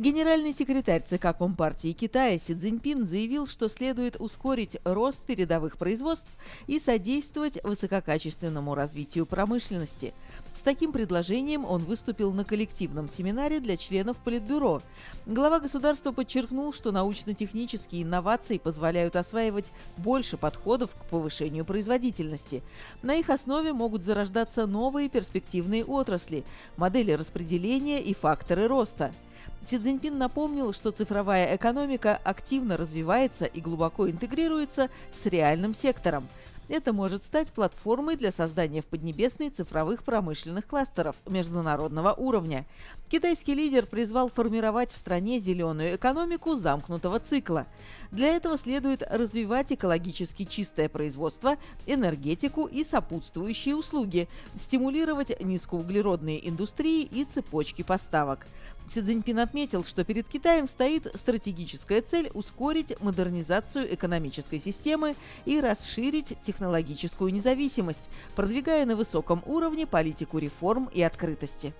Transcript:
Генеральный секретарь ЦК Компартии Китая Си Цзиньпин заявил, что следует ускорить рост передовых производств и содействовать высококачественному развитию промышленности. С таким предложением он выступил на коллективном семинаре для членов Политбюро. Глава государства подчеркнул, что научно-технические инновации позволяют осваивать больше подходов к повышению производительности. На их основе могут зарождаться новые перспективные отрасли, модели распределения и факторы роста. Си Цзиньпин напомнил, что цифровая экономика активно развивается и глубоко интегрируется с реальным сектором. Это может стать платформой для создания в Поднебесной цифровых промышленных кластеров международного уровня. Китайский лидер призвал формировать в стране зеленую экономику замкнутого цикла. Для этого следует развивать экологически чистое производство, энергетику и сопутствующие услуги, стимулировать низкоуглеродные индустрии и цепочки поставок. Си Цзиньпин отметил, что перед Китаем стоит стратегическая цель ускорить модернизацию экономической системы и расширить технологическую независимость, продвигая на высоком уровне политику реформ и открытости.